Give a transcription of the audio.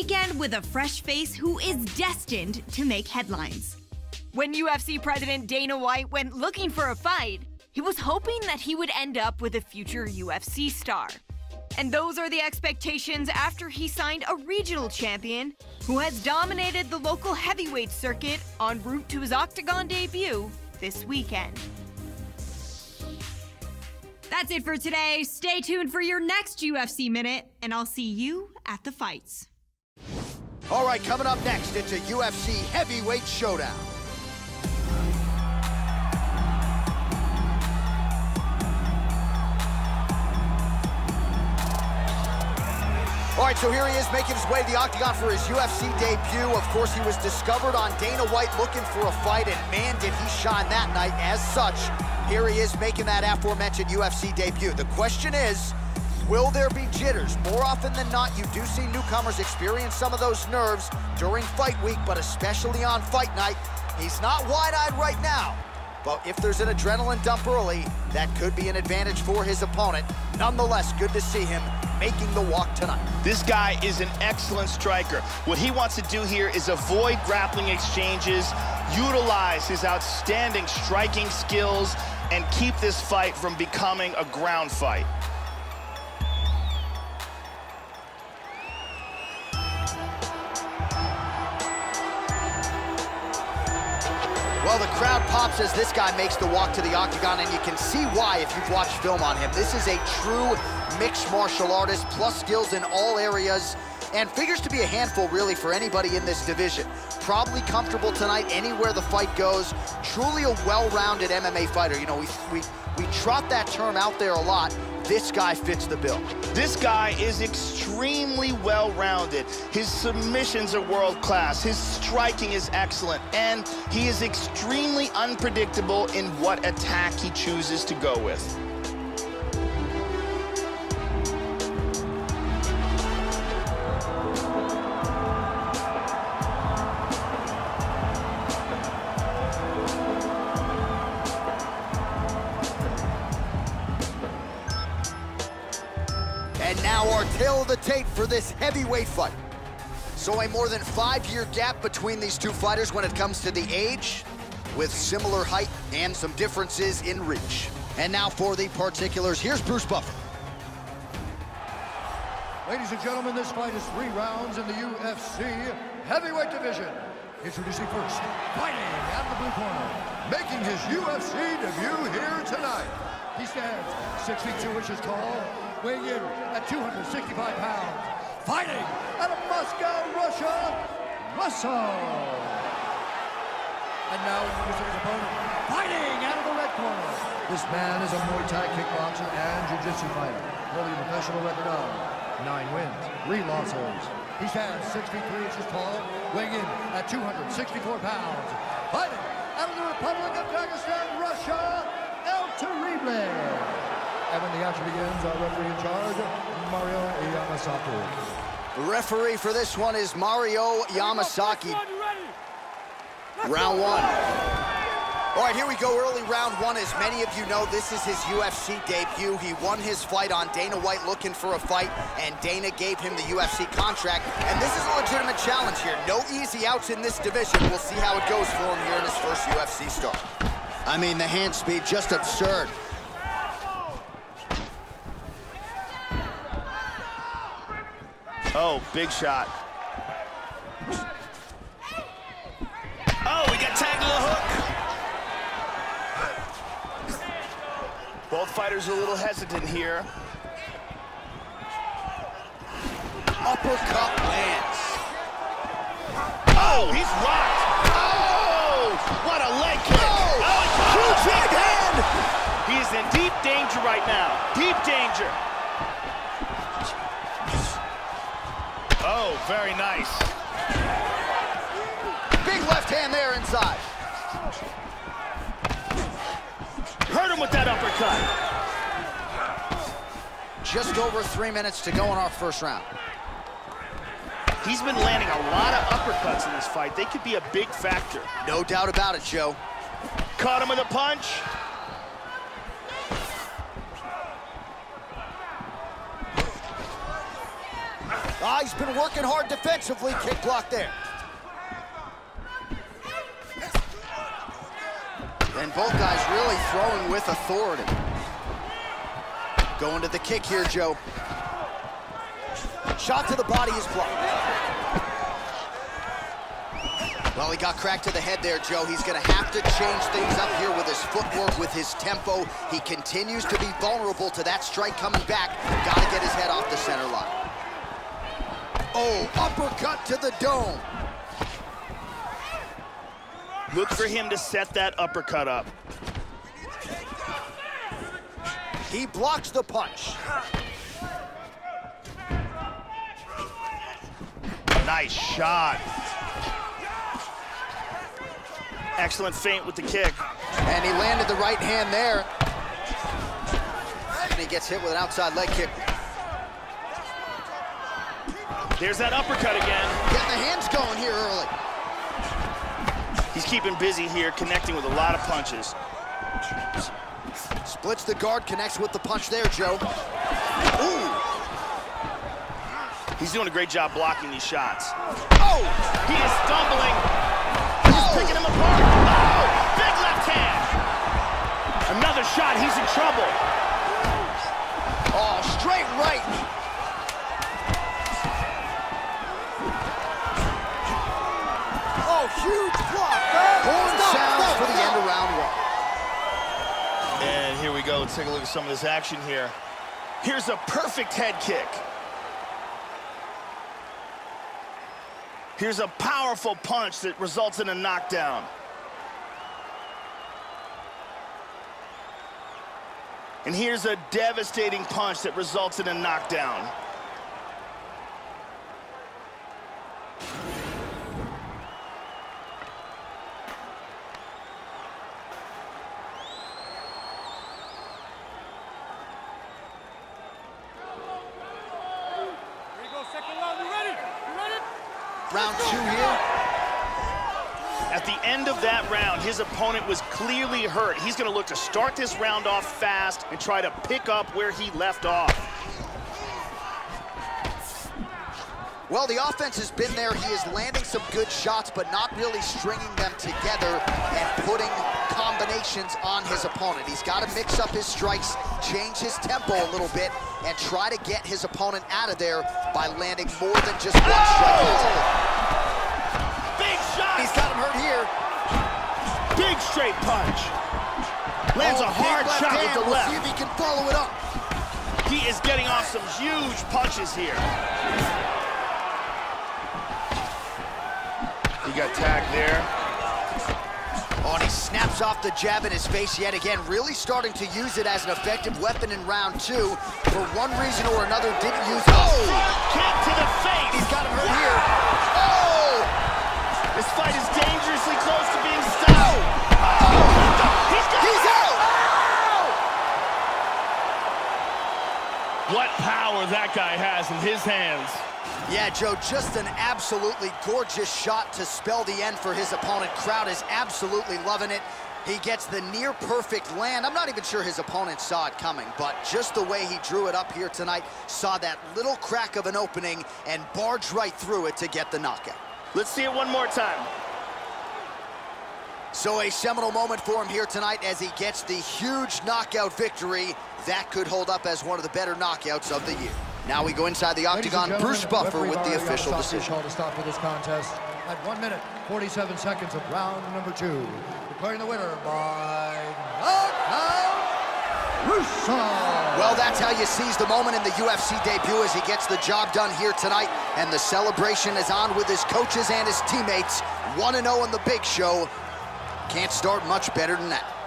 weekend with a fresh face who is destined to make headlines. When UFC President Dana White went looking for a fight, he was hoping that he would end up with a future UFC star. And those are the expectations after he signed a regional champion who has dominated the local heavyweight circuit en route to his octagon debut this weekend. That's it for today. Stay tuned for your next UFC Minute, and I'll see you at the fights. All right, coming up next, it's a UFC heavyweight showdown. All right, so here he is making his way to the octagon for his UFC debut. Of course, he was discovered on Dana White looking for a fight, and man, did he shine that night. As such, here he is making that aforementioned UFC debut. The question is, will there be jitters? More often than not, you do see newcomers experience some of those nerves during fight week, but especially on fight night. He's not wide-eyed right now, but if there's an adrenaline dump early, that could be an advantage for his opponent. Nonetheless, good to see him making the walk tonight. This guy is an excellent striker. What he wants to do here is avoid grappling exchanges, utilize his outstanding striking skills, and keep this fight from becoming a ground fight. Well, the crowd pops as this guy makes the walk to the octagon, and you can see why if you've watched film on him. This is a true mixed martial artist, plus skills in all areas, and figures to be a handful, really, for anybody in this division. Probably comfortable tonight anywhere the fight goes. Truly a well-rounded MMA fighter. You know, we, we, we trot that term out there a lot. This guy fits the bill. This guy is extremely well-rounded. His submissions are world-class. His striking is excellent. And he is extremely unpredictable in what attack he chooses to go with. Now our tale of the tape for this heavyweight fight. So a more than five-year gap between these two fighters when it comes to the age, with similar height and some differences in reach. And now for the particulars, here's Bruce Buffer. Ladies and gentlemen, this fight is three rounds in the UFC heavyweight division. Introducing first, fighting out of the blue corner, making his UFC debut here tonight. He stands six feet two inches tall, weighing in at 265 pounds. Fighting out of Moscow, Russia, Russell. And now introducing his opponent, fighting out of the red corner. This man is a Muay Thai kickboxer and jiu-jitsu fighter, holding a professional record of nine wins, three losses. He stands six feet three inches tall, weighing in at 264 pounds. Fighting out of the Republic of Dagestan, Russia, El Terrible. And when the action begins, our referee in charge, Mario Yamasaki. Referee for this one is Mario Yamasaki. Round one. All right, here we go, early round one. As many of you know, this is his UFC debut. He won his fight on Dana White looking for a fight, and Dana gave him the UFC contract. And this is a legitimate challenge here. No easy outs in this division. We'll see how it goes for him here in his first UFC start. I mean, the hand speed, just absurd. Oh, big shot. Oh, we got tagged to the hook. Both fighters are a little hesitant here. Uppercut lands. Oh, he's rocked. Oh, what a leg kick. Oh, Oh, huge right hand. He is in deep danger right now. Deep danger. Oh, very nice. Big left hand there inside. Hurt him with that uppercut. Just over three minutes to go in our first round. He's been landing a lot of uppercuts in this fight. They could be a big factor. No doubt about it, Joe. Caught him with a punch. Ah, he's been working hard defensively. Kick block there. And both guys really throwing with authority. Going to the kick here, Joe. Shot to the body is blocked. Well, he got cracked to the head there, Joe. He's going to have to change things up here with his footwork, with his tempo. He continues to be vulnerable to that strike coming back. Got to get his head off the center line. Oh, uppercut to the dome. Look for him to set that uppercut up. He blocks the punch. Nice shot. Excellent feint with the kick. And he landed the right hand there. And he gets hit with an outside leg kick. There's that uppercut again. Getting the hands going here early. He's keeping busy here, connecting with a lot of punches. Splits the guard, connects with the punch there, Joe. Ooh. He's doing a great job blocking these shots. Oh! He is stumbling oh. He's picking him apart. Oh, big left hand. Another shot, he's in trouble. Oh, straight right. Let's take a look at some of this action here. Here's a perfect head kick. Here's a powerful punch that results in a knockdown. And here's a devastating punch that results in a knockdown. Round two here. At the end of that round, his opponent was clearly hurt. He's going to look to start this round off fast and try to pick up where he left off. Well, the offense has been there. He is landing some good shots, but not really stringing them together and putting combinations on his opponent. He's got to mix up his strikes, change his tempo a little bit, and try to get his opponent out of there by landing more than just one oh! strike. Straight punch. Lands oh, a hard shot hand. with the left. We'll see if he can follow it up. He is getting off some huge punches here. He got tagged there. Oh, and he snaps off the jab in his face yet again, really starting to use it as an effective weapon in round two. For one reason or another, didn't use that guy has in his hands. Yeah, Joe, just an absolutely gorgeous shot to spell the end for his opponent. Crowd is absolutely loving it. He gets the near perfect land. I'm not even sure his opponent saw it coming, but just the way he drew it up here tonight, saw that little crack of an opening and barged right through it to get the knockout. Let's see it one more time. So a seminal moment for him here tonight as he gets the huge knockout victory. That could hold up as one of the better knockouts of the year. Now we go inside the octagon. Bruce Buffer with the official decision. Call to stop for this contest at 1 minute, 47 seconds of round number two. Declaring the winner by knockout, Russo. Well, that's how you seize the moment in the UFC debut as he gets the job done here tonight. And the celebration is on with his coaches and his teammates. 1-0 in the big show. Can't start much better than that.